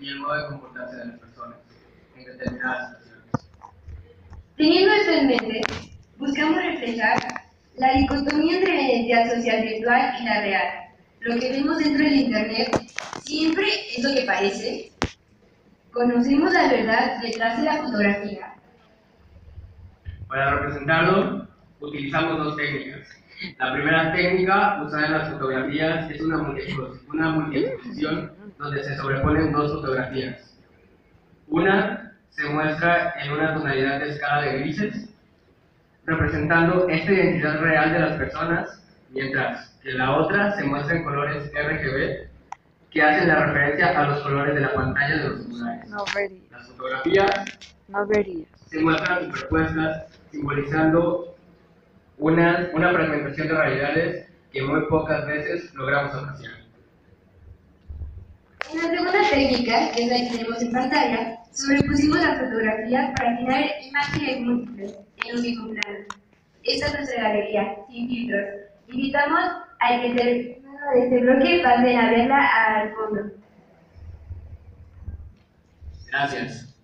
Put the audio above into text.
y el modo de comportarse de las personas en determinadas situaciones. Teniendo esto en mente, buscamos reflejar la dicotomía entre la identidad social virtual y la real. Lo que vemos dentro del Internet siempre es lo que parece. Conocemos la verdad detrás de la fotografía. Para representarlo, utilizamos dos técnicas. La primera técnica usada en las fotografías es una multi- una multiexposición donde se sobreponen dos fotografías. Una se muestra en una tonalidad de escala de grises, representando esta identidad real de las personas, mientras que la otra se muestra en colores RGB, que hacen la referencia a los colores de la pantalla de los celulares. No Las fotografías no se muestran superpuestas, simbolizando una, una fragmentación de realidades que muy pocas veces logramos apreciar. En la segunda técnica, que es la que tenemos en pantalla, sobrepusimos la fotografía para generar imágenes múltiples en un mismo plano. Esta es nuestra galería, sin filtros. Invitamos a que terminado de este bloque pasen a verla al fondo. Gracias.